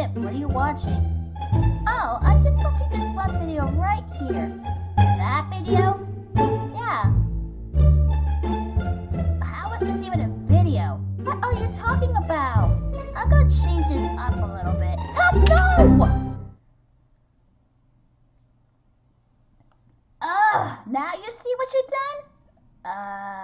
What are you watching? Oh, I'm just watching this one video right here. That video? Yeah. How is this even a video? What are you talking about? I'm gonna change it up a little bit. Top, No! Ugh, now you see what you've done? Uh,